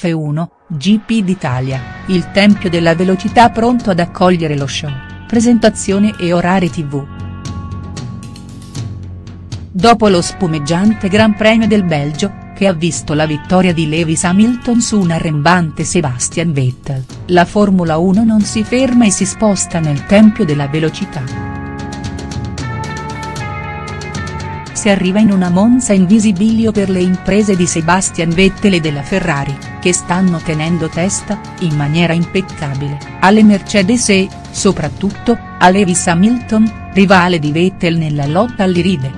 F1, GP d'Italia, il tempio della velocità pronto ad accogliere lo show, presentazione e orari tv. Dopo lo spumeggiante Gran Premio del Belgio, che ha visto la vittoria di Lewis Hamilton su un arrembante Sebastian Vettel, la Formula 1 non si ferma e si sposta nel tempio della velocità. si arriva in una Monza in visibilio per le imprese di Sebastian Vettel e della Ferrari, che stanno tenendo testa, in maniera impeccabile, alle Mercedes e, soprattutto, a Lewis Hamilton, rivale di Vettel nella lotta all'Iride.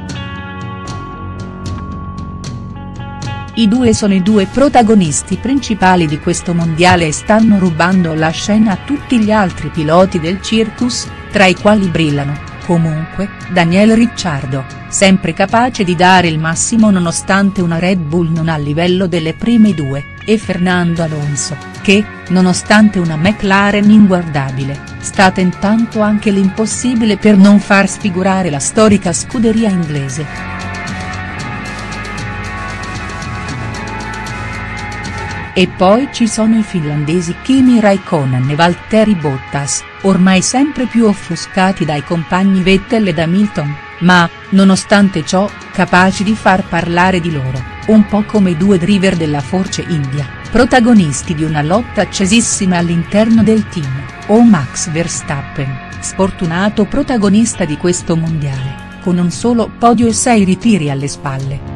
I due sono i due protagonisti principali di questo mondiale e stanno rubando la scena a tutti gli altri piloti del circus, tra i quali brillano, comunque, Daniel Ricciardo, sempre capace di dare il massimo nonostante una Red Bull non a livello delle prime due, e Fernando Alonso, che, nonostante una McLaren inguardabile, sta tentando anche l'impossibile per non far sfigurare la storica scuderia inglese. E poi ci sono i finlandesi Kimi Raikkonen e Valtteri Bottas, ormai sempre più offuscati dai compagni Vettel ed Hamilton, ma, nonostante ciò, capaci di far parlare di loro, un po' come i due driver della Force India, protagonisti di una lotta accesissima all'interno del team, o Max Verstappen, sfortunato protagonista di questo mondiale, con un solo podio e sei ritiri alle spalle.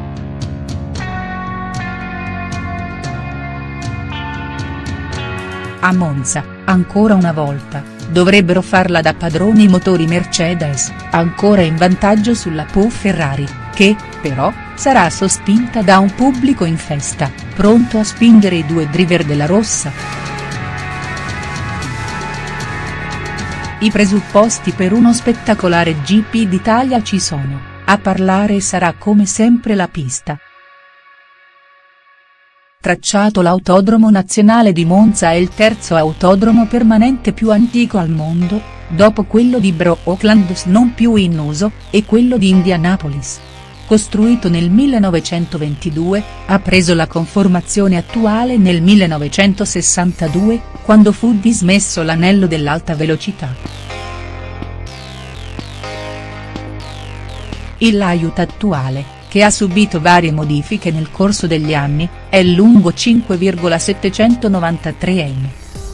A Monza, ancora una volta, dovrebbero farla da padroni i motori Mercedes, ancora in vantaggio sulla Pau Ferrari, che, però, sarà sospinta da un pubblico in festa, pronto a spingere i due driver della rossa. I presupposti per uno spettacolare GP d'Italia ci sono, a parlare sarà come sempre la pista, Tracciato l'autodromo nazionale di Monza è il terzo autodromo permanente più antico al mondo, dopo quello di Brooklands non più in uso, e quello di Indianapolis. Costruito nel 1922, ha preso la conformazione attuale nel 1962, quando fu dismesso l'anello dell'alta velocità. Il layout attuale, che ha subito varie modifiche nel corso degli anni, è lungo 5,793 m.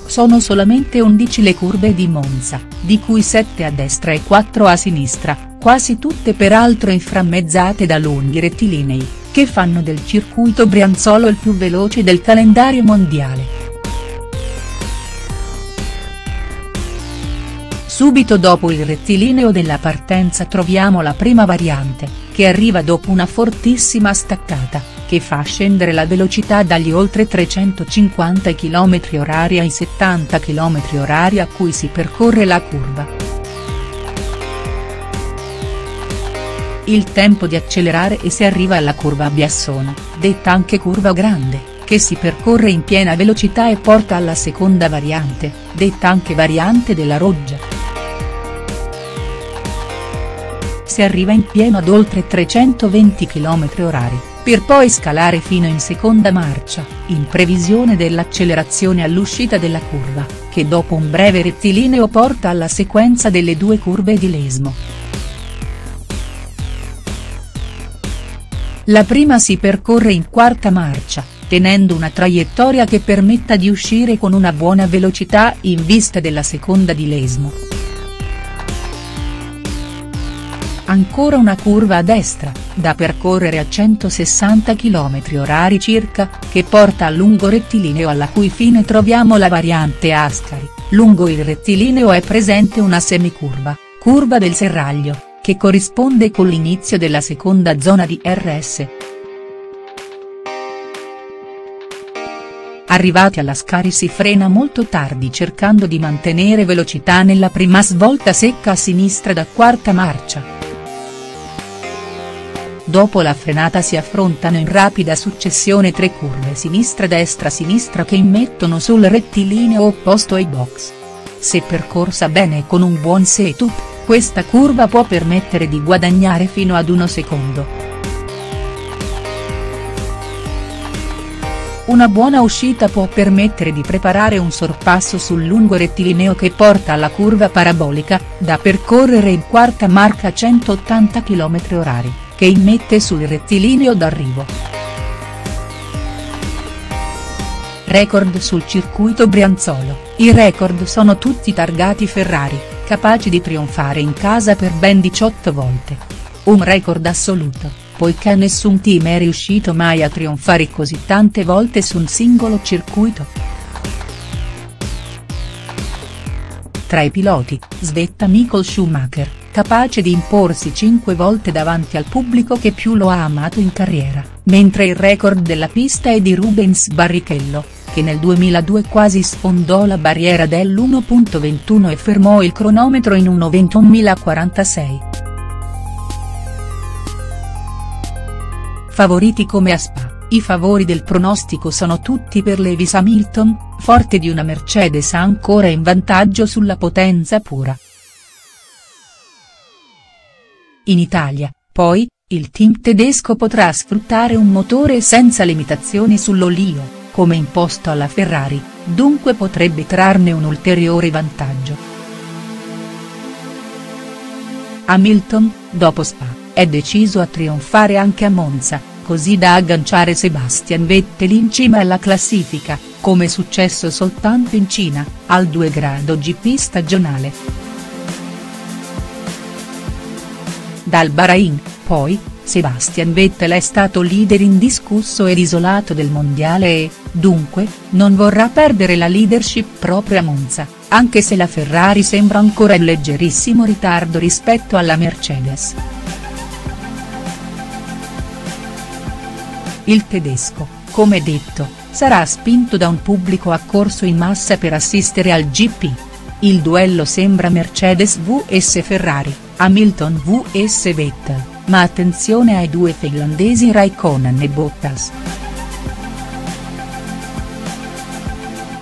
Sono solamente 11 le curve di Monza, di cui 7 a destra e 4 a sinistra, quasi tutte peraltro inframmezzate da lunghi rettilinei, che fanno del circuito Brianzolo il più veloce del calendario mondiale. Subito dopo il rettilineo della partenza troviamo la prima variante, che arriva dopo una fortissima staccata, che fa scendere la velocità dagli oltre 350 km/h ai 70 km/h a cui si percorre la curva. Il tempo di accelerare e si arriva alla curva Biassona, detta anche curva grande, che si percorre in piena velocità e porta alla seconda variante, detta anche variante della Roggia. si arriva in pieno ad oltre 320 km/h, per poi scalare fino in seconda marcia, in previsione dell'accelerazione all'uscita della curva, che dopo un breve rettilineo porta alla sequenza delle due curve di Lesmo. La prima si percorre in quarta marcia, tenendo una traiettoria che permetta di uscire con una buona velocità in vista della seconda di Lesmo. ancora una curva a destra, da percorrere a 160 km/h circa, che porta al lungo rettilineo alla cui fine troviamo la variante Ascari, lungo il rettilineo è presente una semicurva, curva del serraglio, che corrisponde con l'inizio della seconda zona di RS. Arrivati alla Scari si frena molto tardi cercando di mantenere velocità nella prima svolta secca a sinistra da quarta marcia. Dopo la frenata si affrontano in rapida successione tre curve sinistra-destra-sinistra che immettono sul rettilineo opposto ai box. Se percorsa bene con un buon setup, questa curva può permettere di guadagnare fino ad uno secondo. Una buona uscita può permettere di preparare un sorpasso sul lungo rettilineo che porta alla curva parabolica, da percorrere in quarta marca 180 km/h, che immette sul rettilineo d'arrivo. Record sul circuito Brianzolo, i record sono tutti targati Ferrari, capaci di trionfare in casa per ben 18 volte. Un record assoluto poiché nessun team è riuscito mai a trionfare così tante volte su un singolo circuito. Tra i piloti, svetta Michael Schumacher, capace di imporsi cinque volte davanti al pubblico che più lo ha amato in carriera, mentre il record della pista è di Rubens Barrichello, che nel 2002 quasi sfondò la barriera dell'1.21 e fermò il cronometro in 1.21.046. Favoriti come a Spa, i favori del pronostico sono tutti per Lewis Hamilton, forte di una Mercedes ancora in vantaggio sulla potenza pura. In Italia, poi, il team tedesco potrà sfruttare un motore senza limitazioni sull'olio, come imposto alla Ferrari, dunque potrebbe trarne un ulteriore vantaggio. Hamilton, dopo Spa è deciso a trionfare anche a Monza, così da agganciare Sebastian Vettel in cima alla classifica, come successo soltanto in Cina, al 2 grado GP stagionale. Dal Bahrain, poi, Sebastian Vettel è stato leader indiscusso ed isolato del mondiale e, dunque, non vorrà perdere la leadership proprio a Monza, anche se la Ferrari sembra ancora in leggerissimo ritardo rispetto alla Mercedes. Il tedesco, come detto, sarà spinto da un pubblico accorso in massa per assistere al GP. Il duello sembra Mercedes vs Ferrari, Hamilton vs Vettel, ma attenzione ai due finlandesi Raikkonen e Bottas.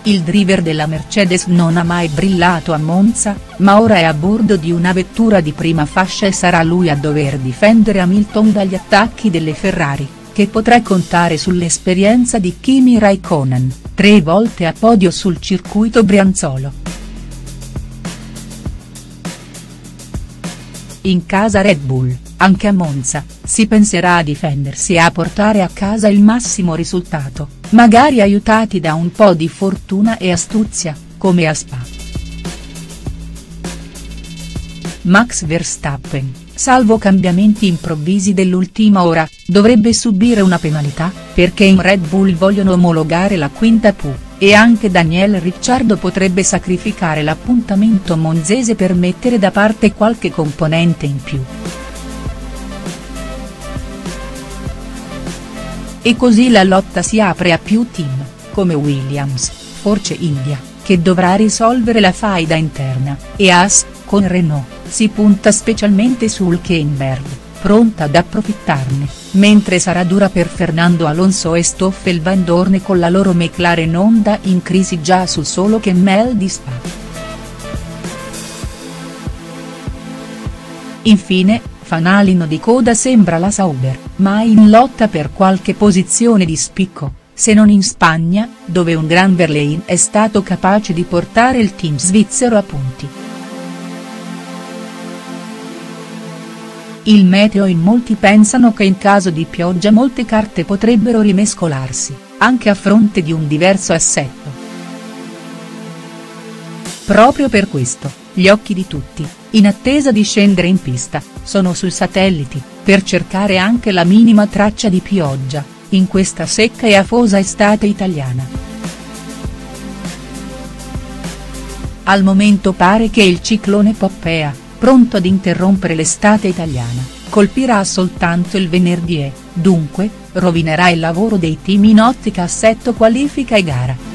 Il driver della Mercedes non ha mai brillato a Monza, ma ora è a bordo di una vettura di prima fascia e sarà lui a dover difendere Hamilton dagli attacchi delle Ferrari che potrà contare sull'esperienza di Kimi Raikkonen, tre volte a podio sul circuito Brianzolo. In casa Red Bull, anche a Monza, si penserà a difendersi e a portare a casa il massimo risultato, magari aiutati da un po' di fortuna e astuzia, come a Spa. Max Verstappen salvo cambiamenti improvvisi dell'ultima ora, dovrebbe subire una penalità, perché in Red Bull vogliono omologare la quinta Pu, e anche Daniel Ricciardo potrebbe sacrificare l'appuntamento monzese per mettere da parte qualche componente in più. E così la lotta si apre a più team, come Williams, Force India, che dovrà risolvere la faida interna, e As, con Renault si punta specialmente su Hülkenberg, pronta ad approfittarne, mentre sarà dura per Fernando Alonso e Stoffel Van Dorn con la loro McLaren Honda in crisi già sul solo che Mel di Spa. Infine, fanalino di coda sembra la Sauber, ma in lotta per qualche posizione di spicco, se non in Spagna, dove un gran Verlaine è stato capace di portare il team svizzero a punti. Il meteo in molti pensano che in caso di pioggia molte carte potrebbero rimescolarsi, anche a fronte di un diverso assetto. Proprio per questo, gli occhi di tutti, in attesa di scendere in pista, sono sui satelliti, per cercare anche la minima traccia di pioggia, in questa secca e afosa estate italiana. Al momento pare che il ciclone Poppea, pronto ad interrompere l'estate italiana, colpirà soltanto il venerdì e, dunque, rovinerà il lavoro dei team in ottica assetto qualifica e gara.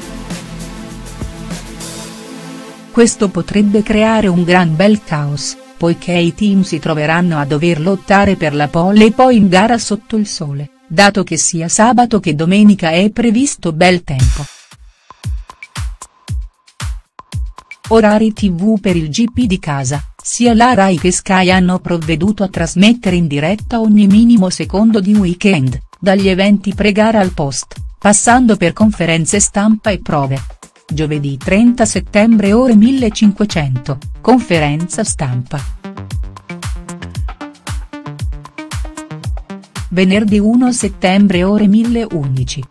Questo potrebbe creare un gran bel caos, poiché i team si troveranno a dover lottare per la pole e poi in gara sotto il sole, dato che sia sabato che domenica è previsto bel tempo. Orari tv per il GP di casa, sia la Rai che Sky hanno provveduto a trasmettere in diretta ogni minimo secondo di weekend, dagli eventi pre-gara al post, passando per conferenze stampa e prove. Giovedì 30 settembre ore 1500, conferenza stampa. Venerdì 1 settembre ore 1011.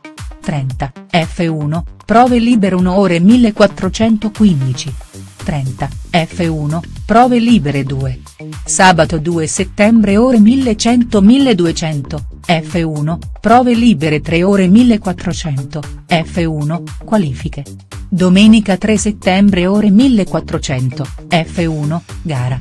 30, F1, prove libere 1 ore 1415. 30, F1, prove libere 2. Sabato 2 settembre ore 1100-1200, F1, prove libere 3 ore 1400, F1, qualifiche. Domenica 3 settembre ore 1400, F1, gara.